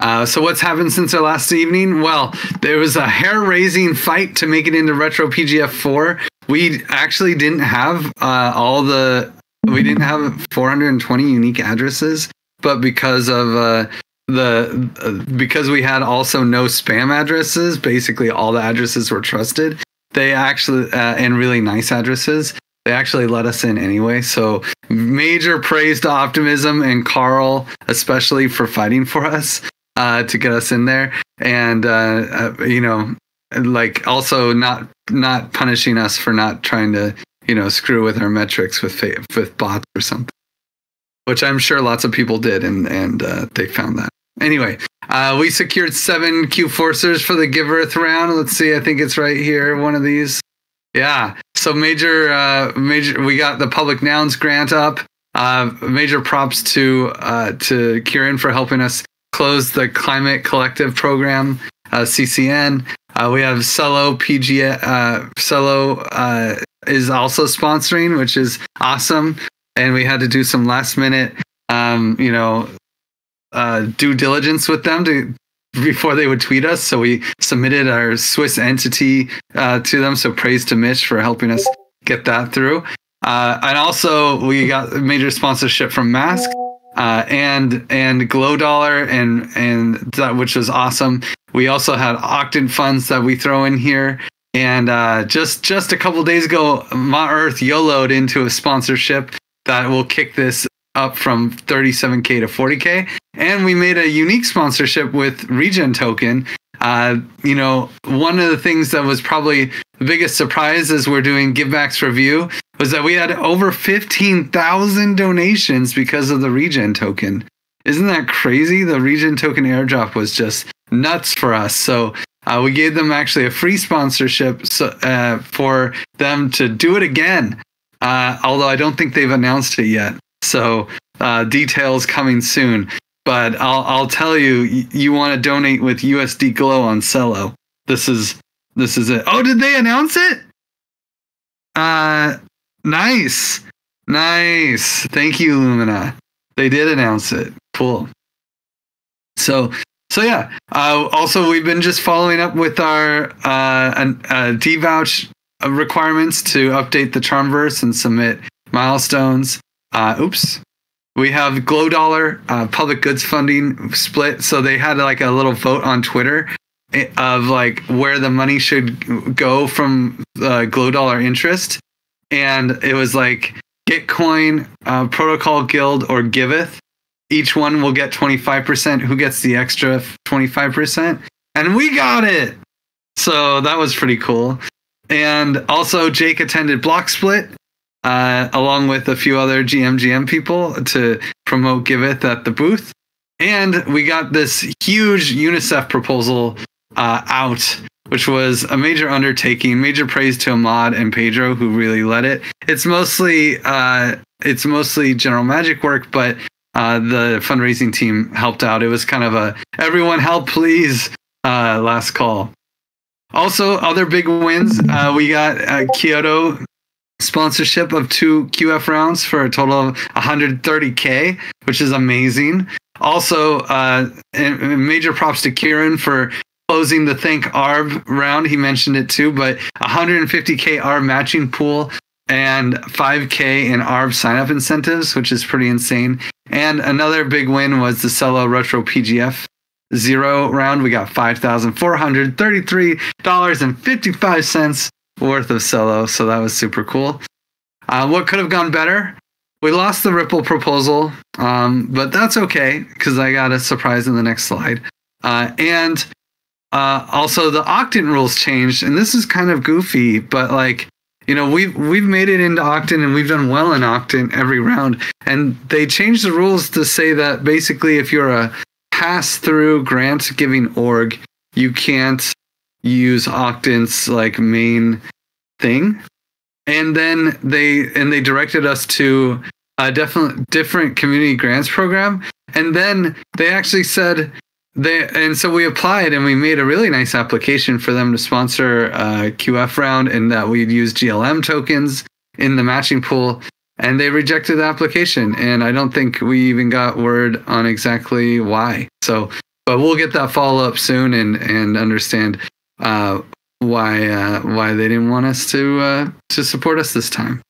Uh, so, what's happened since our last evening? Well, there was a hair raising fight to make it into Retro PGF 4. We actually didn't have uh, all the, we didn't have 420 unique addresses, but because of uh, the uh, because we had also no spam addresses basically all the addresses were trusted they actually uh, and really nice addresses. They actually let us in anyway so major praise to optimism and carl especially for fighting for us uh, to get us in there. And uh, uh you know like also not not punishing us for not trying to you know screw with our metrics with with bots or something which i'm sure lots of people did and and uh, they found that Anyway, uh, we secured seven Q forcers for the Give round. Let's see. I think it's right here. One of these. Yeah. So major, uh, major. We got the public nouns grant up. Uh, major props to uh, to Kieran for helping us close the Climate Collective program, uh, CCN. Uh, we have Celo PG. Uh, Celo uh, is also sponsoring, which is awesome. And we had to do some last minute, um, you know, uh, due diligence with them to before they would tweet us. So we submitted our Swiss entity uh, to them. So praise to Mitch for helping us get that through. Uh, and also we got major sponsorship from Mask uh, and and Glow Dollar and and that which was awesome. We also had Octant funds that we throw in here. And uh, just just a couple days ago, Ma Earth YOLO'd into a sponsorship that will kick this up from 37k to 40k. And we made a unique sponsorship with Regen Token. Uh, you know, one of the things that was probably the biggest surprise as we're doing Givebacks review was that we had over 15,000 donations because of the Regen Token. Isn't that crazy? The Regen Token airdrop was just nuts for us. So uh, we gave them actually a free sponsorship so, uh, for them to do it again. Uh, although I don't think they've announced it yet. So uh, details coming soon. But I'll I'll tell you, you, want to donate with USD Glow on Celo. This is this is it. Oh, did they announce it? Uh, nice, nice. Thank you, Lumina. They did announce it. Cool. So so yeah. Uh, also, we've been just following up with our uh, uh, DeVouch requirements to update the Charmverse and submit milestones. Uh, oops. We have Glow Dollar uh, public goods funding split. So they had like a little vote on Twitter eh, of like where the money should go from uh, Glow Dollar interest, and it was like Gitcoin, uh, Protocol Guild, or Giveth. Each one will get 25%. Who gets the extra 25%? And we got it. So that was pretty cool. And also, Jake attended Block Split uh, along with a few other GMGM people to promote Giveth at the booth. And we got this huge UNICEF proposal uh, out, which was a major undertaking. Major praise to Ahmad and Pedro who really led it. It's mostly uh, it's mostly general magic work, but uh, the fundraising team helped out. It was kind of a everyone help please uh, last call. Also, other big wins. Uh, we got uh, Kyoto sponsorship of two QF rounds for a total of 130k, which is amazing. Also, uh, major props to Kieran for closing the Thank Arb round. He mentioned it too, but 150k Arb matching pool and 5k in Arb sign up incentives, which is pretty insane. And another big win was the Celo Retro PGF zero round. We got $5,433.55 worth of Celo, so that was super cool. Uh, what could have gone better? We lost the Ripple proposal, um, but that's okay because I got a surprise in the next slide. Uh, and uh, also the Octant rules changed, and this is kind of goofy, but like you know we've we've made it into Octant and we've done well in Octant every round, and they changed the rules to say that basically if you're a pass through grant giving org, you can't use Octant's like main thing. And then they and they directed us to a different different community grants program. And then they actually said they and so we applied and we made a really nice application for them to sponsor a QF round and that we'd use GLM tokens in the matching pool. And they rejected the application. And I don't think we even got word on exactly why. So but we'll get that follow up soon and and understand uh, why uh, why they didn't want us to uh, to support us this time.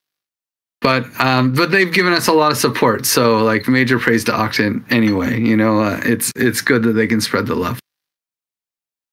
But um, but they've given us a lot of support, so like major praise to Octant anyway. You know, uh, it's it's good that they can spread the love.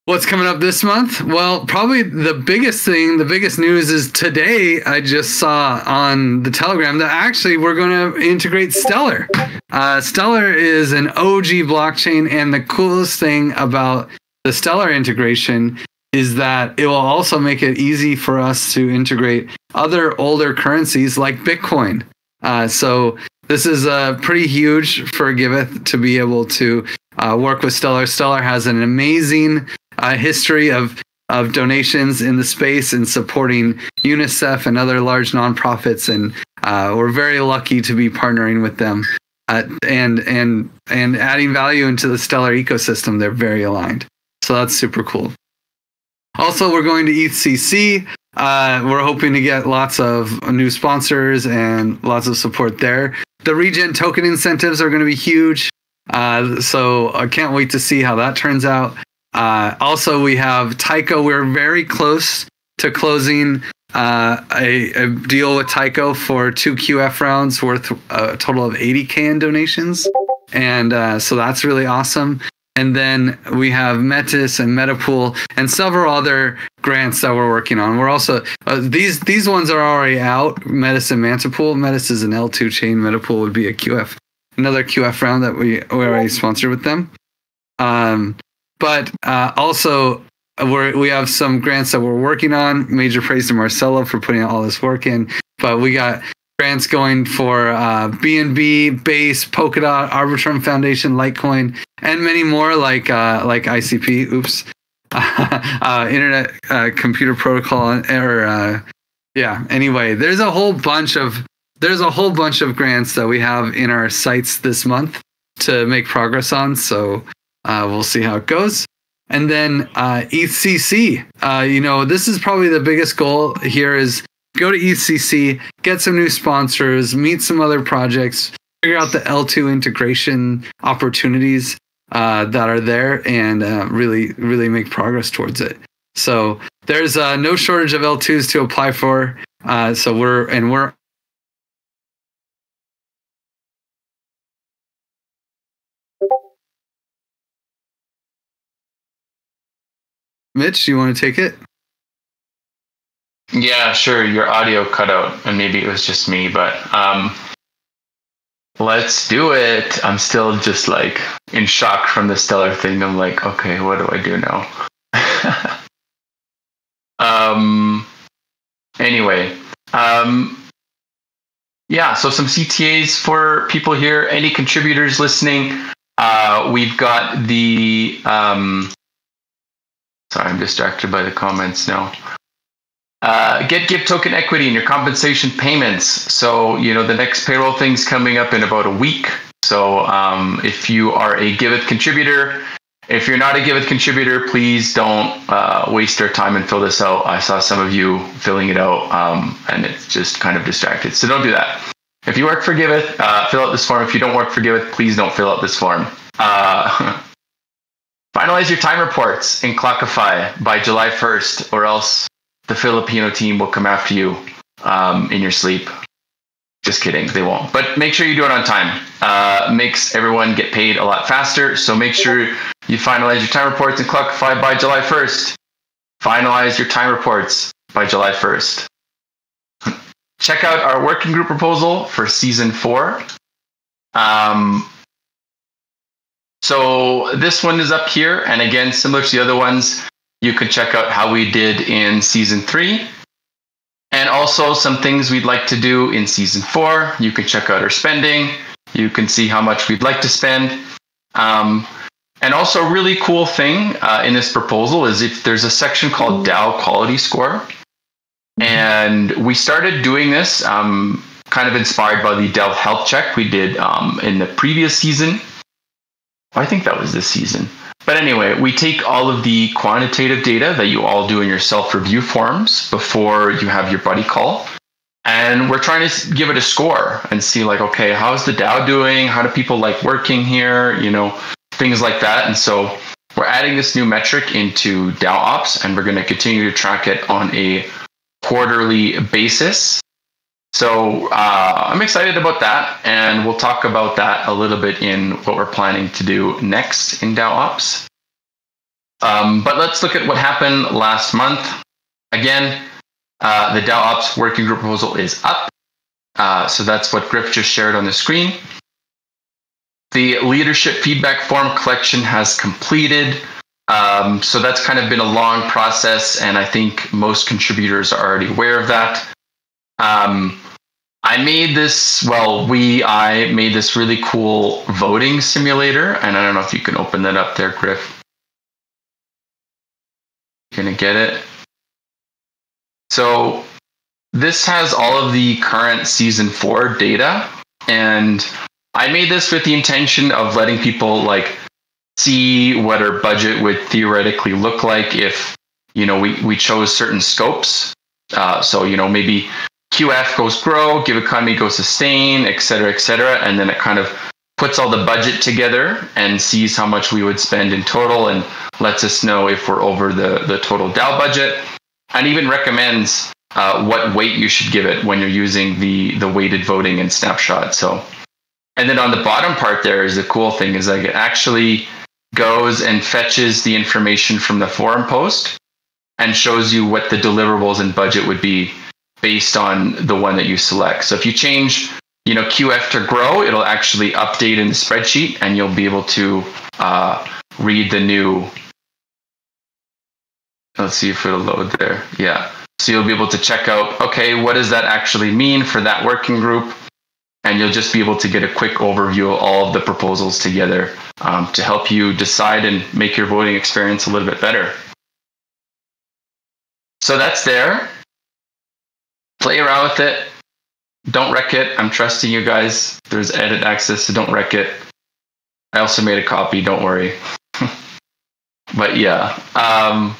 What's coming up this month? Well, probably the biggest thing, the biggest news is today I just saw on the Telegram that actually we're going to integrate Stellar. Uh, Stellar is an OG blockchain, and the coolest thing about the Stellar integration is that it will also make it easy for us to integrate other older currencies like Bitcoin. Uh, so this is uh, pretty huge for Giveth to be able to uh, work with Stellar. Stellar has an amazing uh, history of of donations in the space and supporting UNICEF and other large nonprofits, and uh, we're very lucky to be partnering with them uh, and and and adding value into the Stellar ecosystem. They're very aligned, so that's super cool. Also, we're going to ECC. Uh, we're hoping to get lots of new sponsors and lots of support there. The regen token incentives are going to be huge. Uh, so I can't wait to see how that turns out. Uh, also, we have Taiko. We're very close to closing uh, a, a deal with Taiko for two QF rounds worth a total of 80K in donations. And uh, so that's really awesome. And then we have Metis and Metapool and several other grants that we're working on. We're also uh, these these ones are already out. Metis and Metapool. Metis is an L2 chain. Metapool would be a QF, another QF round that we we already sponsored with them. Um, but uh, also we're, we have some grants that we're working on. Major praise to Marcelo for putting all this work in. But we got grants going for uh, BNB, Base, Polkadot, Arbitrum Foundation, Litecoin, and many more like uh, like ICP. Oops, *laughs* uh, Internet uh, Computer Protocol, or uh, yeah. Anyway, there's a whole bunch of there's a whole bunch of grants that we have in our sights this month to make progress on. So uh, we'll see how it goes. And then uh, you know, this is probably the biggest goal here is go to ECC, get some new sponsors, meet some other projects, figure out the L2 integration opportunities uh, that are there, and uh, really, really make progress towards it. So there's uh, no shortage of L2s to apply for. Uh, so we're and we're Mitch, you want to take it? Yeah, sure. Your audio cut out, and maybe it was just me, but um, let's do it. I'm still just like in shock from the stellar thing. I'm like, okay, what do I do now? *laughs* um. Anyway, um, yeah. So some CTAs for people here. Any contributors listening? Uh, we've got the um, Sorry, I'm distracted by the comments now. Uh, get give token equity in your compensation payments. So you know the next payroll thing's coming up in about a week. So um, if you are a Giveth contributor, if you're not a Giveth contributor, please don't uh, waste your time and fill this out. I saw some of you filling it out, um, and it's just kind of distracted. So don't do that. If you work for Giveth, uh, fill out this form. If you don't work for Giveth, please don't fill out this form. Uh, *laughs* Finalize your time reports in Clockify by July 1st, or else the Filipino team will come after you um, in your sleep. Just kidding, they won't. But make sure you do it on time. Uh, makes everyone get paid a lot faster. So make sure you finalize your time reports in Clockify by July 1st. Finalize your time reports by July 1st. *laughs* Check out our working group proposal for season four. Um, so this one is up here. And again, similar to the other ones, you can check out how we did in season three. And also some things we'd like to do in season four. You can check out our spending. You can see how much we'd like to spend. Um, and also, a really cool thing uh, in this proposal is if there's a section called DAO quality score. And we started doing this um, kind of inspired by the DAO health check we did um, in the previous season. I think that was this season. But anyway, we take all of the quantitative data that you all do in your self review forms before you have your buddy call. And we're trying to give it a score and see, like, okay, how's the DAO doing? How do people like working here? You know, things like that. And so we're adding this new metric into DAO Ops, and we're going to continue to track it on a quarterly basis. So uh, I'm excited about that, and we'll talk about that a little bit in what we're planning to do next in DAO Ops. Um, but let's look at what happened last month. Again, uh, the DAO Ops working group proposal is up. Uh, so that's what Griff just shared on the screen. The leadership feedback form collection has completed. Um, so that's kind of been a long process, and I think most contributors are already aware of that. Um, I made this, well, we, I made this really cool voting simulator, and I don't know if you can open that up there, Griff. Gonna get it. So this has all of the current season four data, and I made this with the intention of letting people like see what our budget would theoretically look like if you know we, we chose certain scopes. Uh, so you know maybe QF goes grow, give economy goes sustain, et cetera, et cetera, and then it kind of puts all the budget together and sees how much we would spend in total and lets us know if we're over the, the total DAO budget and even recommends uh, what weight you should give it when you're using the the weighted voting and snapshot. So, and then on the bottom part there is the cool thing is like it actually goes and fetches the information from the forum post and shows you what the deliverables and budget would be based on the one that you select. So if you change, you know, QF to grow, it'll actually update in the spreadsheet, and you'll be able to uh, read the new. Let's see if it'll load there. Yeah. So you'll be able to check out, okay, what does that actually mean for that working group? And you'll just be able to get a quick overview of all of the proposals together um, to help you decide and make your voting experience a little bit better. So that's there. Play around with it. Don't wreck it. I'm trusting you guys. There's edit access, so don't wreck it. I also made a copy, don't worry. *laughs* but yeah, um,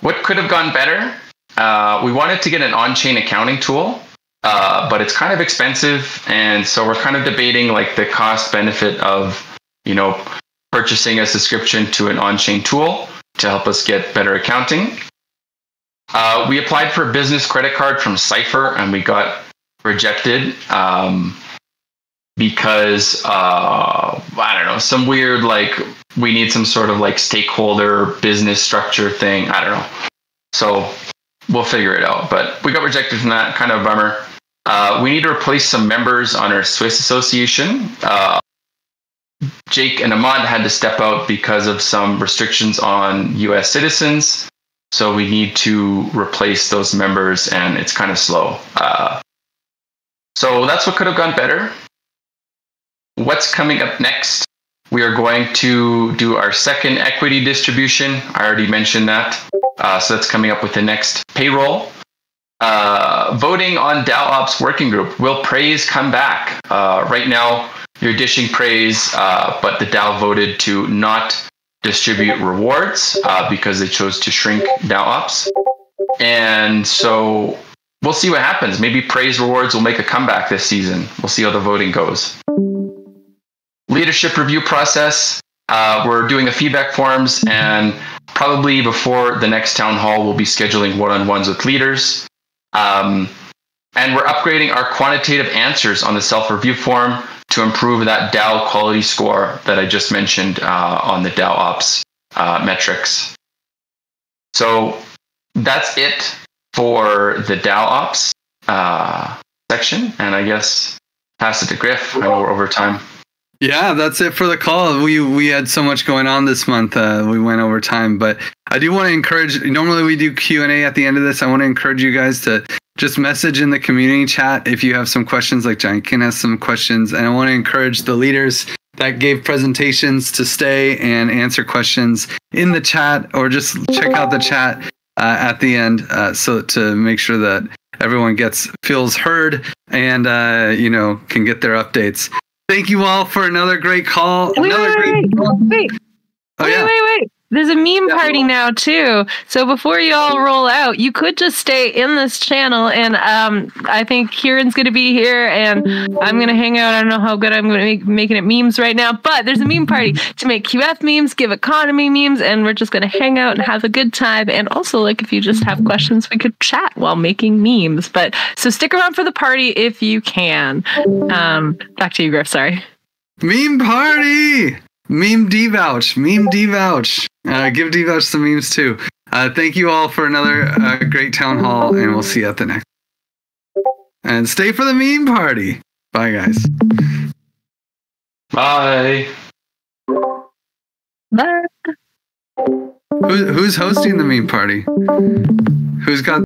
what could have gone better? Uh, we wanted to get an on-chain accounting tool, uh, but it's kind of expensive, and so we're kind of debating like the cost benefit of, you know, purchasing a subscription to an on-chain tool to help us get better accounting. Uh, we applied for a business credit card from Cipher, and we got rejected um, because uh, I don't know some weird like we need some sort of like stakeholder business structure thing. I don't know. So we'll figure it out. But we got rejected from that. Kind of a bummer. Uh, we need to replace some members on our Swiss association. Uh, Jake and Ahmad had to step out because of some restrictions on U.S. citizens. So we need to replace those members, and it's kind of slow. Uh, so that's what could have gone better. What's coming up next? We are going to do our second equity distribution. I already mentioned that. Uh, so that's coming up with the next payroll. Uh, voting on DAO Ops working group. Will praise come back? Uh, right now, you're dishing praise, uh, but the DAO voted to not distribute rewards uh, because they chose to shrink DAO Ops. And so we'll see what happens. Maybe praise rewards will make a comeback this season. We'll see how the voting goes. Leadership review process. Uh, we're doing the feedback forms, and probably before the next town hall, we'll be scheduling one on ones with leaders. Um, and we're upgrading our quantitative answers on the self review form to improve that DAO quality score that I just mentioned uh, on the DAO Ops uh, metrics. So that's it for the DAO Ops uh, section. And I guess pass it to Griff. I know we're over time. Yeah, that's it for the call. We we had so much going on this month. Uh, we went over time, but I do want to encourage. Normally, we do Q and A at the end of this. I want to encourage you guys to just message in the community chat if you have some questions. Like Giantkin has some questions, and I want to encourage the leaders that gave presentations to stay and answer questions in the chat, or just check out the chat uh, at the end, uh, so to make sure that everyone gets feels heard and uh, you know can get their updates. Thank you all for another great call. Wait, another wait, great wait, wait. Oh, wait, yeah. wait, wait. There's a meme party now too. So before you all roll out, you could just stay in this channel, and um, I think Kieran's going to be here, and I'm going to hang out. I don't know how good I'm going to make making it memes right now, but there's a meme party to make QF memes, give economy memes, and we're just going to hang out and have a good time. And also, like if you just have questions, we could chat while making memes. But so stick around for the party if you can. Um, back to you, Griff. Sorry. Meme party. Meme DeVouch. Meme DeVouch. Uh, give DeVouch some memes too. Uh, thank you all for another uh, great town hall, and we'll see you at the next. And stay for the meme party. Bye, guys. Bye. Bye. Who, who's hosting the meme party? Who's got